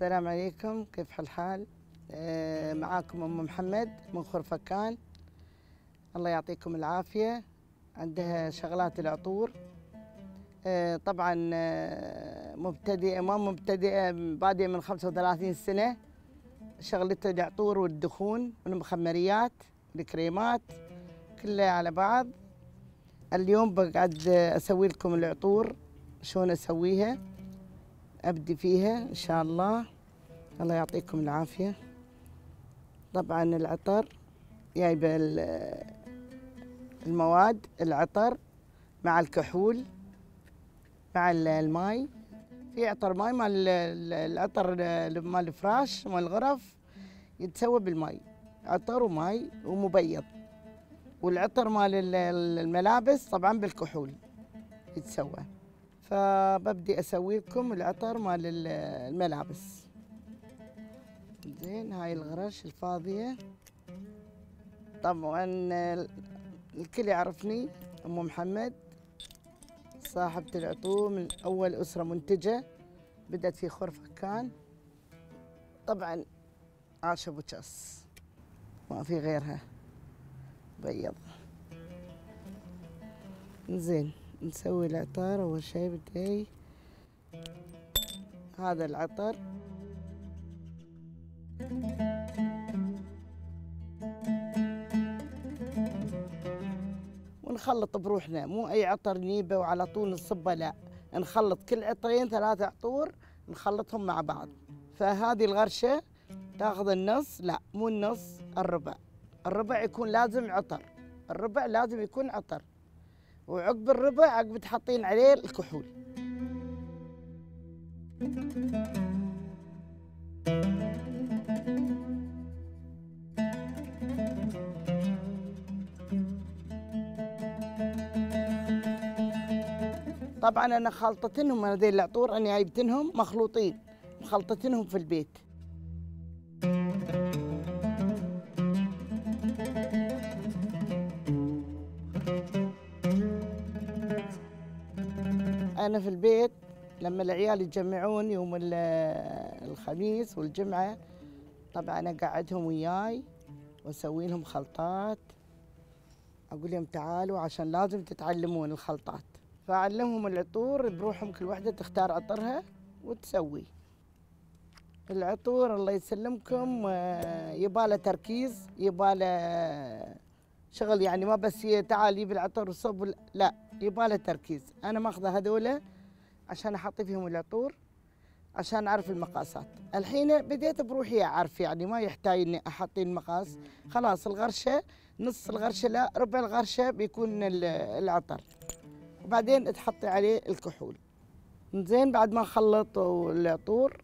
السلام عليكم كيف الحال آه، معاكم أم محمد من خرفكان الله يعطيكم العافية. عندها شغلات العطور. آه، طبعا آه، مبتدئة ما مبتدئة بادئه من 35 سنة شغلتها العطور والدخون والمخمريات الكريمات كلها على بعض. اليوم بقعد أسوي لكم العطور شلون أسويها. أبدي فيها إن شاء الله. الله يعطيكم العافية. طبعا العطر جايبة المواد العطر مع الكحول مع الماي. في عطر ماي مال العطر مال الفراش مال الغرف يتسوى بالماي. عطر وماي ومبيض. والعطر مال الملابس طبعا بالكحول يتسوى. فببدي أسوي لكم العطر مال الملابس. زين هاي الغرش الفاضية. طبعا الكل يعرفني ام محمد صاحبة العطور من أول أسرة منتجة بدأت في خرفكان طبعا عاشة بوكاس ما في غيرها. بيض. زين. نسوي العطر أول شي بدي هذا العطر. ونخلط بروحنا مو أي عطر نيبة وعلى طول نصبه لا. نخلط كل عطرين ثلاثة عطور نخلطهم مع بعض. فهذه الغرشة تاخذ النص لا مو النص الربع. الربع يكون لازم عطر. الربع لازم يكون عطر. وعقب الربع عقب تحطين عليه الكحول. طبعا أنا خلطتنهم هذول العطور أنا جايبتنهم مخلوطين مخلطتنهم في البيت. في البيت لما العيال يتجمعون يوم الخميس والجمعة طبعا أقعدهم وياي وأسوي لهم خلطات. أقول لهم تعالوا عشان لازم تتعلمون الخلطات. فأعلمهم العطور بروحهم كل واحدة تختار عطرها وتسوي. العطور الله يسلمكم يباله تركيز يباله شغل يعني ما بس تعال جيب العطر وصب لا يباله تركيز. أنا ماخذه هذولا عشان أحط فيهم العطور عشان أعرف المقاسات. الحين بديت بروحي أعرف يعني ما يحتاج إني أحط المقاس خلاص الغرشة نص الغرشة لا ربع الغرشة بيكون العطر. وبعدين تحطي عليه الكحول. زين بعد ما اخلط العطور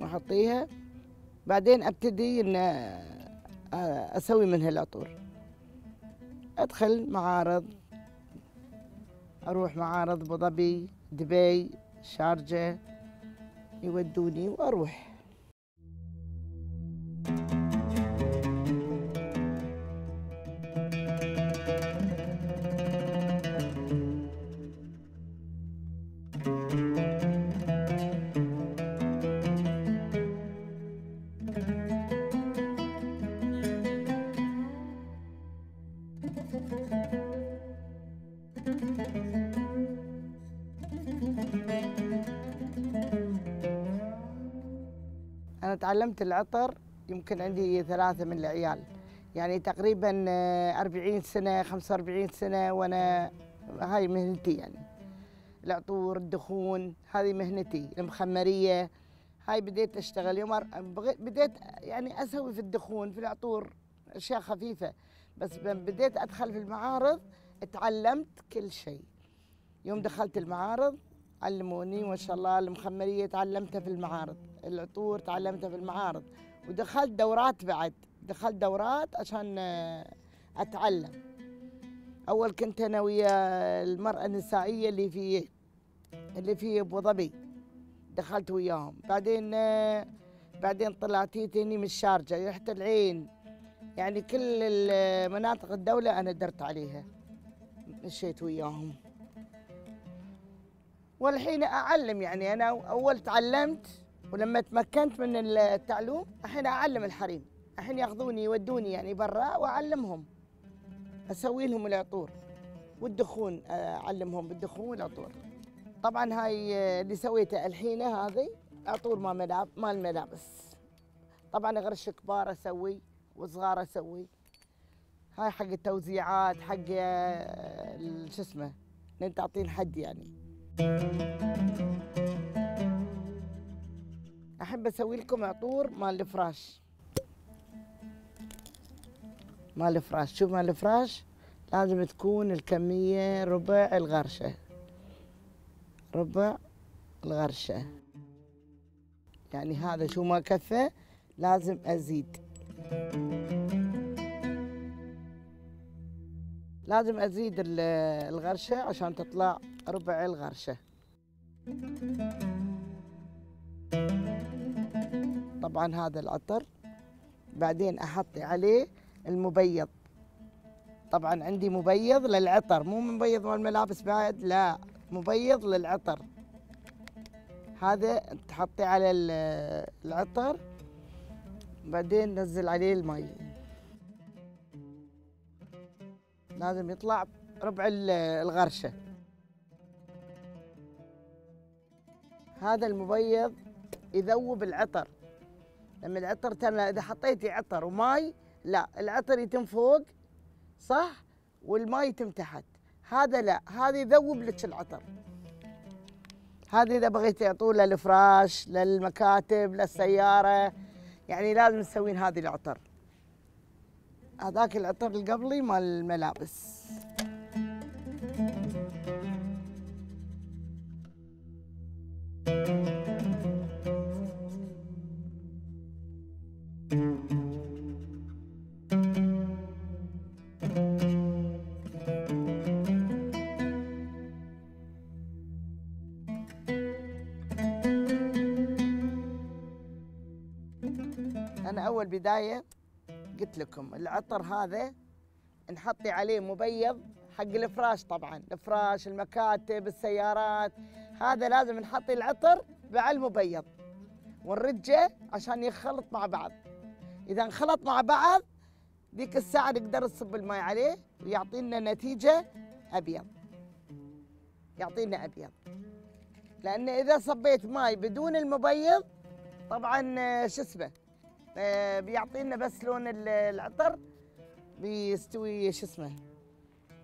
وأحطيها بعدين أبتدي إن أسوي منها العطور. أدخل معارض أروح معارض ابو ظبي دبي شارجة يودوني وأروح. تعلمت العطر يمكن عندي ثلاثة من العيال. يعني تقريبا 40 سنة 45 سنة وأنا هاي مهنتي يعني. العطور الدخون هذه مهنتي المخمرية. هاي بديت أشتغل. يوم بديت يعني أسوي في الدخون في العطور أشياء خفيفة. بس بديت أدخل في المعارض تعلمت كل شيء. يوم دخلت المعارض علموني ما شاء الله المخمرية تعلمتها في المعارض العطور تعلمتها في المعارض ودخلت دورات بعد دخلت دورات عشان أتعلم. أول كنت أنا ويا المرأة النسائية اللي في اللي في أبو ظبي دخلت وياهم. بعدين بعدين طلعت تاني من الشارجة رحت العين. يعني كل مناطق الدولة أنا درت عليها مشيت وياهم. والحين أعلم يعني أنا أول تعلمت ولما تمكنت من التعلوم الحين أعلم الحريم. الحين يأخذوني يودوني يعني برا وأعلمهم. أسوي لهم العطور. والدخون أعلمهم بالدخون والعطور. طبعا هاي اللي سويته الحين هذه عطور ما ملاب مال الملابس طبعا غرش كبار أسوي وصغار أسوي. هاي حق التوزيعات حق شو اسمه تعطين حد يعني. أحب أسوي لكم عطور مال الفراش. مال الفراش. شوف مال الفراش لازم تكون الكمية ربع الغرشة. ربع الغرشة. يعني هذا شو ما كفى لازم أزيد. لازم أزيد الغرشة عشان تطلع ربع الغرشة. طبعا هذا العطر بعدين أحط عليه المبيض. طبعا عندي مبيض للعطر مو مبيض مال الملابس بعد لا مبيض للعطر. هذا تحطي على العطر بعدين نزل عليه المي. لازم يطلع ربع الغرشة. هذا المبيض يذوب العطر. لما العطر ترى إذا حطيتي عطر وماي لا العطر يتم فوق صح؟ والماء يتم تحت. هذا لا هذا يذوب لك العطر. هذه إذا بغيتي طول للفراش للمكاتب للسيارة يعني لازم تسوين هذه العطر. هذاك العطر القبلي مال الملابس. أنا أول بداية قلت لكم العطر هذا نحطي عليه مبيض حق الفراش طبعا الفراش المكاتب السيارات هذا لازم نحطي العطر مع المبيض ونرجه عشان يخلط مع بعض. إذا انخلط مع بعض ذيك الساعة نقدر نصب الماء عليه ويعطينا نتيجة أبيض. يعطينا أبيض. لأن إذا صبيت ماء بدون المبيض طبعا شو اسمه؟ آه، بيعطينا بس لون العطر بيستوي شو اسمه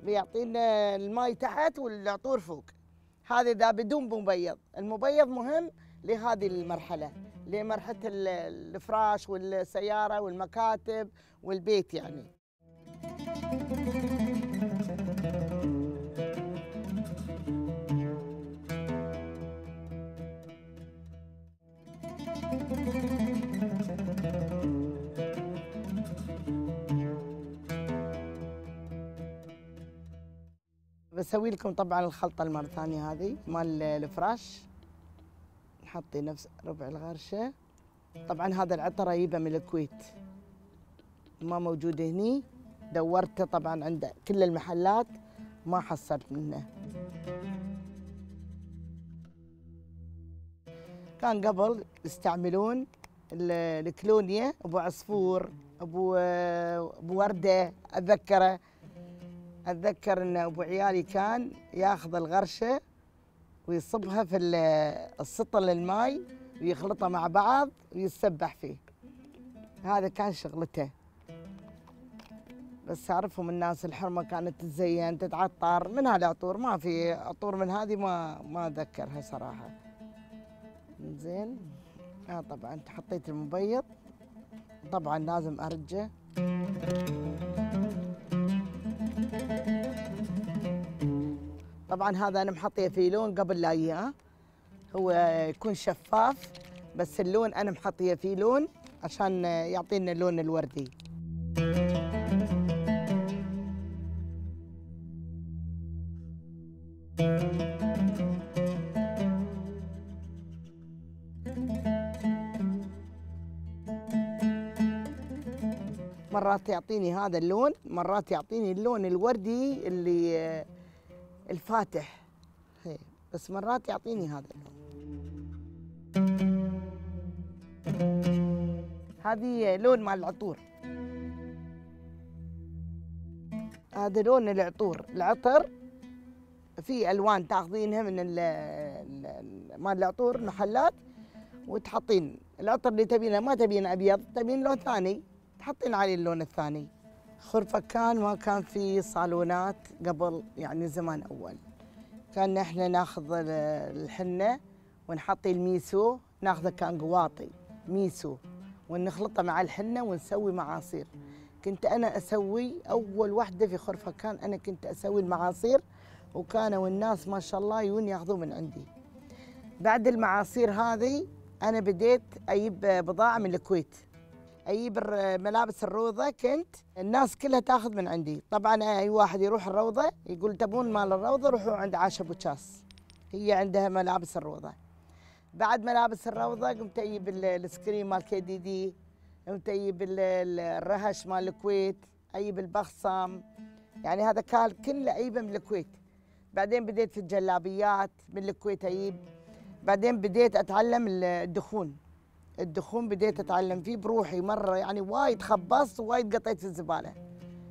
بيعطينا الماي تحت والعطور فوق. هذا إذا بدون مبيض. المبيض مهم لهذه المرحلة لمرحلة الفراش والسيارة والمكاتب والبيت يعني. بسوي لكم طبعا الخلطة المرة الثانية هذه مال الفراش. نحطي نفس ربع الغرشة. طبعا هذا العطر اجيبه من الكويت. ما موجود هني. دورته طبعا عند كل المحلات. ما حصلت منه. كان قبل يستعملون الكلونيا أبو عصفور أبو وردة أتذكره. أتذكر إن أبو عيالي كان ياخذ الغرشة ويصبها في السطل الماي ويخلطها مع بعض ويسبح فيه. هذا كان شغلته. بس أعرفهم الناس الحرمة كانت تتزين تتعطر. من هالعطور ما في. عطور من هذه ما ما أتذكرها صراحة. زين. آه طبعا حطيت المبيض. طبعا لازم أرجه. طبعا هذا أنا محطيه في لون قبل لا اياه هو يكون شفاف بس اللون أنا محطيه فيه لون عشان يعطينا اللون الوردي. مرات يعطيني هذا اللون مرات يعطيني اللون الوردي اللي الفاتح. بس مرات يعطيني هذا اللون هذه لون مال العطور. هذا لون العطور. العطر في ألوان تاخذينها من ال- ال- ال- مال العطور محلات وتحطين. العطر اللي تبينه ما تبين أبيض تبين لون ثاني. تحطين عليه اللون الثاني. خرفكان ما كان في صالونات قبل يعني زمان أول. كان إحنا ناخذ ال- الحنة ونحطي الميسو ناخذه كان قواطي ميسو ونخلطه مع الحنة ونسوي معاصير. كنت أنا أسوي أول وحدة في خرفكان أنا كنت أسوي المعاصير وكانوا الناس ما شاء الله يجون ياخذون من عندي. بعد المعاصير هذه أنا بديت أجيب بضاعة من الكويت. أجيب ملابس الروضة كنت الناس كلها تاخذ من عندي. طبعا أي واحد يروح الروضة يقول تبون مال الروضة روحوا عند عاشا بوتشاس هي عندها ملابس الروضة. بعد ملابس الروضة قمت أجيب ال- الآيسكريم مال KDD قمت أجيب ال- ال- الرهش مال الكويت أجيب البخصم. يعني هذا كان كله أجيبه من الكويت. بعدين بديت في الجلابيات من الكويت أجيب. بعدين بديت أتعلم ال- الدخون. الدخون بديت أتعلم فيه بروحي مرة يعني وايد خبصت ووايد قطيت في الزبالة.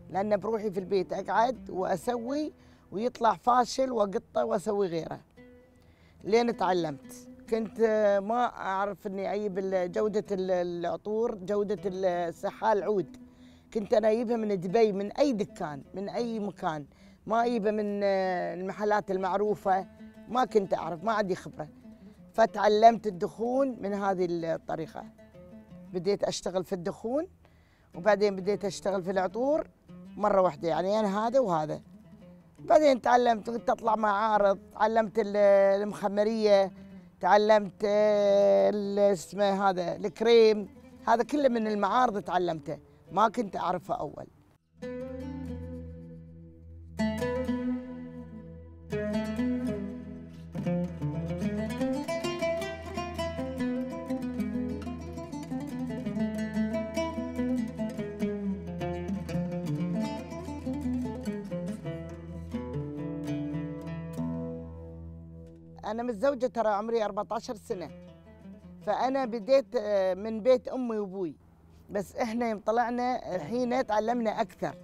لأن بروحي في البيت أقعد وأسوي ويطلع فاشل واقطه وأسوي غيره. لين تعلمت. كنت ما أعرف إني أجيب جودة ال- العطور جودة السحال عود كنت أنا أجيبها من دبي من أي دكان من أي مكان. ما أجيبها من المحلات المعروفة. ما كنت أعرف ما عندي خبرة. فتعلمت الدخون من هذه الطريقة. بديت أشتغل في الدخون وبعدين بديت أشتغل في العطور مرة واحدة يعني أنا هذا وهذا. بعدين تعلمت كنت أطلع معارض تعلمت ال- المخمرية تعلمت آه، اسمه هذا الكريم. هذا كله من المعارض تعلمته ما كنت أعرفه أول. أنا متزوجة ترى عمري 14 سنة. فأنا بديت آه، من بيت أمي وأبوي. بس إحنا يوم طلعنا الحين تعلمنا أكثر.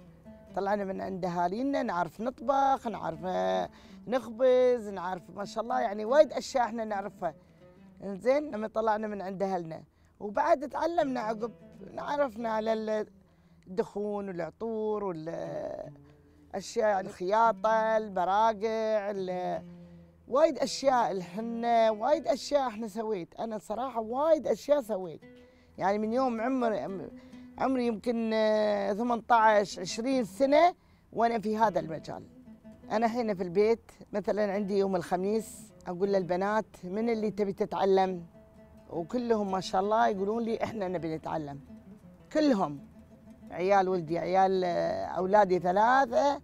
طلعنا من عند أهالينا نعرف نطبخ نعرف آه، نخبز نعرف ما شاء الله يعني وايد أشياء إحنا نعرفها. زين لما طلعنا من عند أهلنا. وبعد تعلمنا عقب عرفنا على ال- الدخون والعطور والاشياء يعني الخياطه البراقع ال- وايد أشياء الحنه وايد أشياء إحنا سويت. أنا صراحة وايد أشياء سويت. يعني من يوم عمري عمري يمكن آه، 18 20 سنة وأنا في هذا المجال. أنا هنا في البيت مثلا عندي يوم الخميس أقول للبنات من اللي تبي تتعلم؟ وكلهم ما شاء الله يقولون لي إحنا نبي نتعلم. كلهم. عيال ولدي عيال آه، أولادي ثلاثة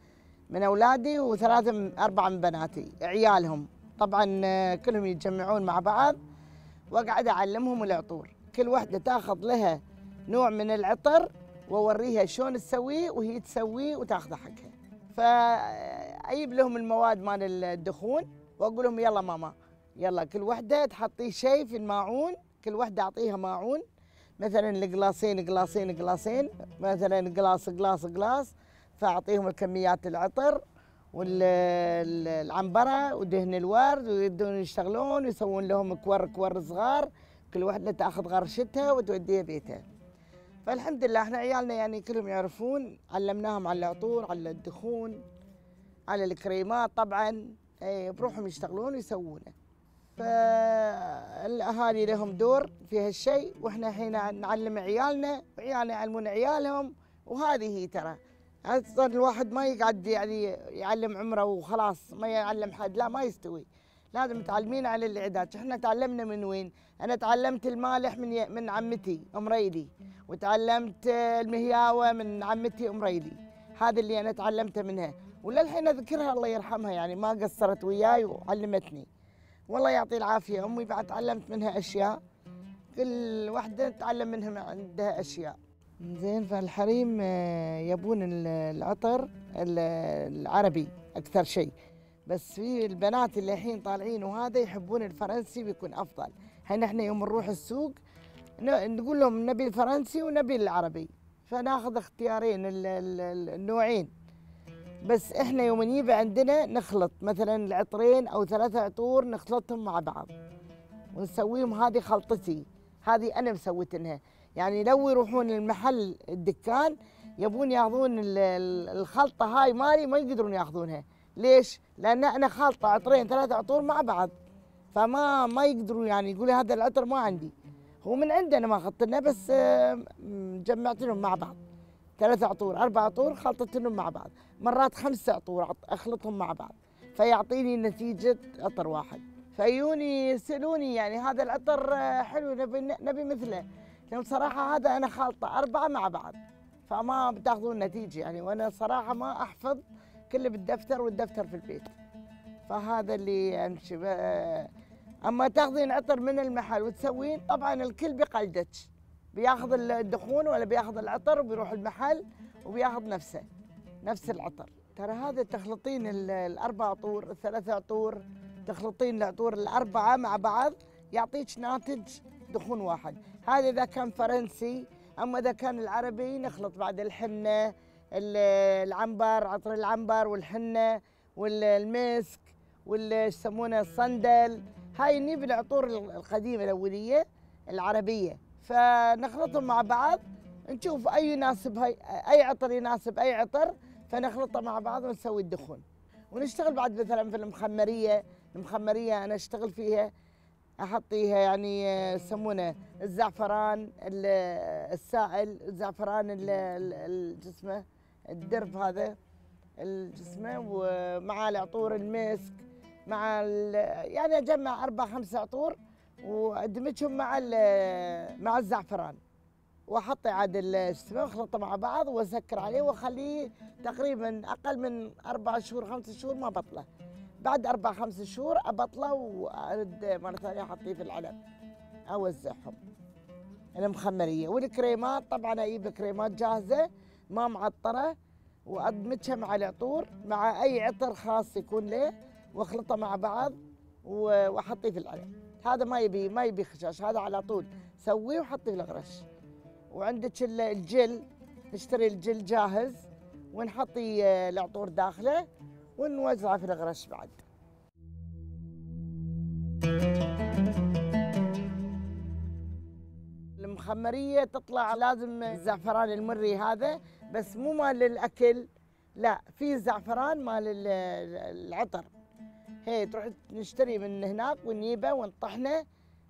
من أولادي وثلاثة أربعة من بناتي عيالهم. طبعا آه، كلهم يتجمعون مع بعض واقعد أعلمهم العطور. كل واحدة تأخذ لها نوع من العطر وأوريها شلون تسويه وهي تسويه وتاخذه حقها. فأجيب لهم المواد مال الدخون وأقول لهم يلا ماما يلا كل وحده تحطي شيء في الماعون كل وحده أعطيها ماعون. مثلا القلاصين قلاصين قلاصين. مثلا قلاص قلاص قلاص. فأعطيهم الكميات العطر والعنبره ودهن الورد ويبدون يشتغلون ويسوون لهم كور كور صغار كل واحدة تأخذ غرشتها وتوديها بيتها. فالحمد لله إحنا عيالنا يعني كلهم يعرفون علمناهم على العطور على الدخون على الكريمات طبعا اي بروحهم يشتغلون ويسوونه. فالأهالي لهم دور في هالشيء وإحنا الحين نعلم عيالنا وعيالنا يعلمون عيالهم وهذه هي ترى أصلا الواحد ما يقعد يعني يعلم عمره وخلاص ما يعلم حد لا ما يستوي. لازم تعلمين على الاعداد إحنا تعلمنا من وين؟ أنا تعلمت المالح من ي- من عمتي ام ريلي وتعلمت المهياوة من عمتي ام ريلي هذا اللي أنا تعلمته منها. وللحين أذكرها الله يرحمها يعني ما قصرت وياي وعلمتني. والله يعطي العافية. أمي بعد تعلمت منها أشياء. كل واحدة تتعلم منها من عندها أشياء. زين فالحريم آه، يبون ال- العطر ال- العربي أكثر شيء. بس في البنات اللي الحين طالعين وهذا يحبون الفرنسي بيكون أفضل. هنا إحنا يوم نروح السوق نقول لهم نبي الفرنسي ونبي العربي. فناخذ اختيارين ال- ال- ال- النوعين. بس إحنا يوم نجيب عندنا نخلط. مثلا العطرين أو ثلاثة عطور نخلطهم مع بعض ونسويهم هذه خلطتي. هذه أنا مسويتنها يعني لو يروحون المحل الدكان يبون ياخذون ال- ال- الخلطة هاي مالي ما يقدرون ياخذونها. ليش؟ لأن أنا خالطه عطرين ثلاثة عطور مع بعض. فما ما يقدرون يعني يقول هذا العطر ما عندي. هو من عندنا ما لنا بس آه، م- جمعتهم مع بعض. ثلاثة عطور أربع عطور خلطتهم مع بعض. مرات خمسة عطور عط- أخلطهم مع بعض. فيعطيني نتيجة عطر واحد. فيوني يسألوني يعني هذا العطر آه، حلو نبي نبي مثله. لأن صراحة هذا أنا خالطة أربعة مع بعض فما بتاخذون نتيجة يعني وأنا صراحة ما أحفظ كله بالدفتر والدفتر في البيت. فهذا اللي أمشي أما تأخذين عطر من المحل وتسوين طبعا الكل بقلدك بيأخذ الدخون ولا بيأخذ العطر وبيروح المحل وبيأخذ نفسه نفس العطر. ترى هذا تخلطين ال- الأربع عطور الثلاث عطور تخلطين العطور الأربعة مع بعض يعطيك ناتج دخون واحد. هذا إذا كان فرنسي أما إذا كان العربي نخلط بعد الحنة ال- العنبر عطر العنبر والحنة والمسك وال يسمونه الصندل. هاي نجيب العطور القديمة الأولية العربية. فنخلطهم مع بعض نشوف أي يناسب هاي أي عطر يناسب أي عطر فنخلطه مع بعض ونسوي الدخون. ونشتغل بعد مثلا في المخمرية المخمرية أنا أشتغل فيها أحط فيها يعني آه، يسمونه الزعفران ال- السائل الزعفران ال- ال- ال- جسمه الدرب هذا الجسمه ومع العطور المسك مع يعني أجمع أربع خمس عطور وأدمجهم مع ال- مع الزعفران. واحط عاد السمه وأخلطه مع بعض وأسكر عليه وأخليه تقريبا أقل من أربع شهور خمس شهور ما بطله. بعد أربع خمس شهور ابطله وأرد مرة ثانية احطيه في العلب أوزعهم. المخمرية والكريمات طبعا أجيب كريمات جاهزة ما معطرة وادمجها مع العطور مع أي عطر خاص يكون له وأخلطه مع بعض واحطيه في العلب. هذا ما يبي ما يبي خشاش هذا على طول. سويه وحطيه في الغرش. وعندك ال- الجل نشتري الجل جاهز ونحطي آه، العطور داخله. ونوزعه في الغرش بعد. المخمرية تطلع لازم الزعفران المري هذا بس مو مال الأكل لا في زعفران مال ال- العطر. هي تروح نشتري من هناك ونجيبه ونطحنه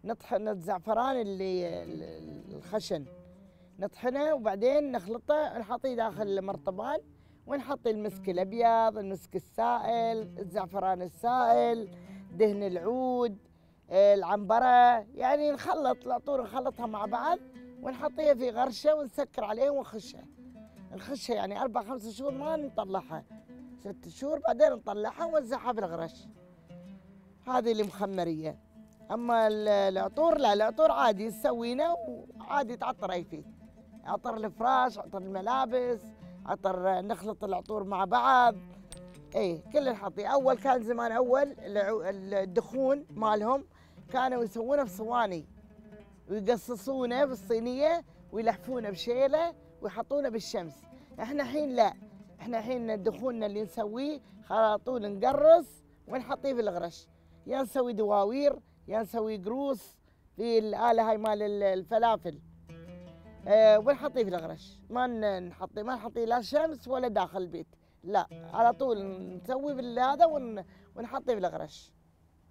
نطحن الزعفران اللي ال- الخشن. نطحنه وبعدين نخلطه نحطيه داخل مرطبان ونحط المسك الأبيض المسك السائل الزعفران السائل دهن العود العنبرة يعني نخلط العطور نخلطها مع بعض ونحطيها في غرشة ونسكر عليها ونخشها. نخشها يعني أربع خمس شهور ما نطلعها ست شهور بعدين نطلعها ونوزعها بالغرش. هذه اللي مخمريه أما ال- العطور لا العطور عادي تسوينه وعادي تعطر أي فيه. عطر الفراش عطر الملابس عطر نخلط العطور مع بعض. إيه كل نحطيه أول كان زمان أول الدخون مالهم كانوا يسوونه في صواني ويقصصونه بالصينية ويلحفونه بشيلة ويحطونه بالشمس. إحنا الحين لا. إحنا الحين دخولنا اللي نسويه على طول نقرص ونحطيه في الغرش يا نسوي دواوير يا نسوي قروص في الآلة هاي مال ال- الفلافل. أه ونحطيه في الغرش ما ن- نحطيه ما نحطيه لا شمس ولا داخل البيت. لا على طول نسوي بالهذا ون ونحطيه في الغرش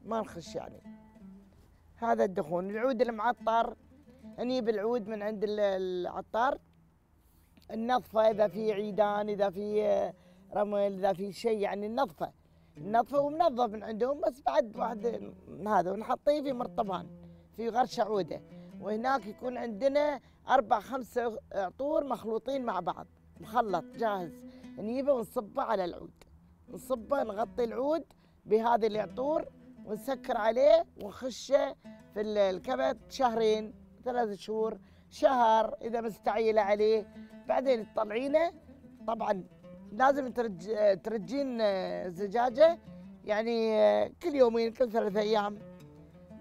ما نخش يعني. هذا الدخون. العود المعطر. نجيب العود من عند ال- العطار. النظفة إذا في عيدان إذا في آه، رمل إذا في شيء يعني النظفة النظفة ومنظف من عندهم بس بعد واحد هذا. ونحطيه في مرطبان في غرشة عودة. وهناك يكون عندنا أربع خمسة عطور مخلوطين مع بعض. مخلط جاهز. نجيبه ونصبه على العود. نصبه نغطي العود بهذه العطور ونسكر عليه ونخشه في ال- الكبت شهرين ثلاث شهور شهر إذا مستعيلة عليه. بعدين تطلعينه. طبعا لازم ترج ترجين زجاجة يعني كل يومين كل ثلاث أيام.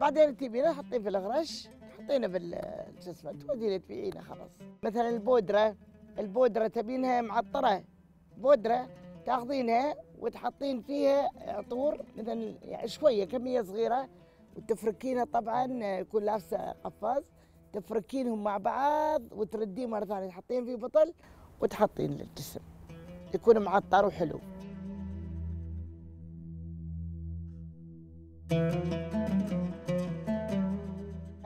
بعدين تجيبينه تحطيه في الغرش. حطينا بالجسم تودي تبيعينه خلاص. مثلا البودرة البودرة تبينها معطرة. بودرة تاخذينها وتحطين فيها عطور مثلا يعني شوية كمية صغيرة وتفركينها طبعا يكون لابسة قفاز. تفركينهم مع بعض وترديه مرة ثانية تحطين في بطل وتحطين للجسم. يكون معطر وحلو.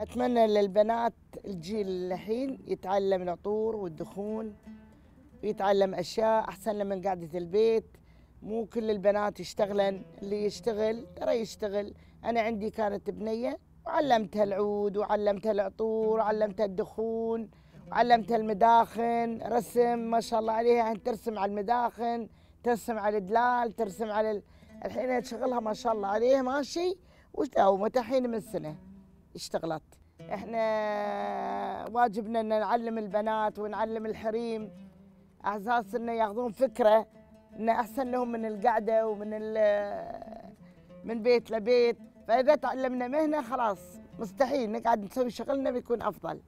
أتمنى للبنات الجيل الحين يتعلم العطور والدخون ويتعلم أشياء أحسن من قعدة البيت. مو كل البنات يشتغلن اللي يشتغل ترى يشتغل. أنا عندي كانت بنية وعلمتها العود وعلمتها العطور وعلمتها الدخون وعلمتها المداخن. رسم ما شاء الله عليها ترسم على المداخن ترسم على الدلال ترسم على ال... الحين شغلها ما شاء الله عليه ماشي. وداومت الحين من سنه اشتغلت؟ إحنا واجبنا إن نعلم البنات ونعلم الحريم. على أساس إنه ياخذون فكرة انه أحسن لهم من القعدة ومن من بيت لبيت. فإذا تعلمنا مهنة خلاص مستحيل نقعد نسوي شغلنا بيكون أفضل.